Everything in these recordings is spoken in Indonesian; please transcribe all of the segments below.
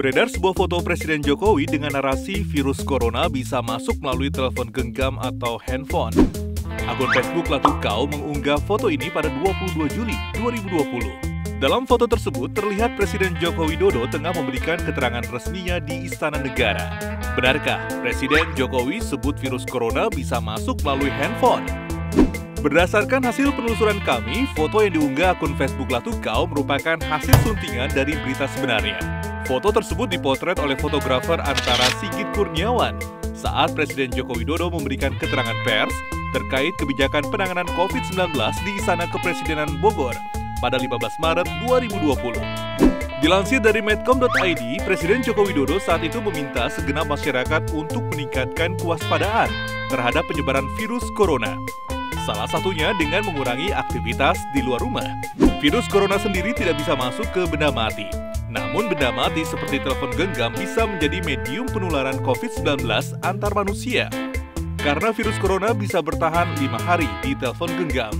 Beredar sebuah foto Presiden Jokowi dengan narasi virus corona bisa masuk melalui telepon genggam atau handphone. Akun Facebook Latukau mengunggah foto ini pada 22 Juli 2020. Dalam foto tersebut terlihat Presiden Joko Widodo tengah memberikan keterangan resminya di Istana Negara. Benarkah Presiden Jokowi sebut virus corona bisa masuk melalui handphone? Berdasarkan hasil penelusuran kami, foto yang diunggah akun Facebook Latukau merupakan hasil suntingan dari berita sebenarnya. Foto tersebut dipotret oleh fotografer antara Sigit Kurniawan saat Presiden Joko Widodo memberikan keterangan pers terkait kebijakan penanganan COVID-19 di Istana Kepresidenan Bogor pada 15 Maret 2020. Dilansir dari medcom.id, Presiden Joko Widodo saat itu meminta segenap masyarakat untuk meningkatkan kewaspadaan terhadap penyebaran virus corona. Salah satunya dengan mengurangi aktivitas di luar rumah. Virus corona sendiri tidak bisa masuk ke benda mati. Namun benda mati seperti telepon genggam bisa menjadi medium penularan COVID-19 antar manusia. Karena virus corona bisa bertahan lima hari di telepon genggam.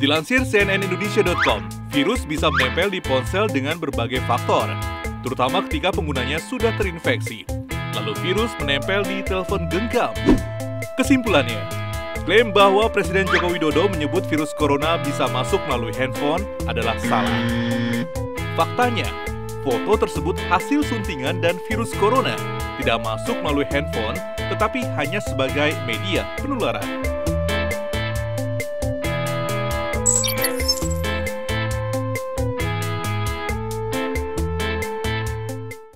Dilansir cnnindonesia.com, virus bisa menempel di ponsel dengan berbagai faktor, terutama ketika penggunanya sudah terinfeksi. Lalu virus menempel di telepon genggam. Kesimpulannya, klaim bahwa Presiden Joko Widodo menyebut virus corona bisa masuk melalui handphone adalah salah. Faktanya, foto tersebut hasil suntingan dan virus corona tidak masuk melalui handphone, tetapi hanya sebagai media penularan.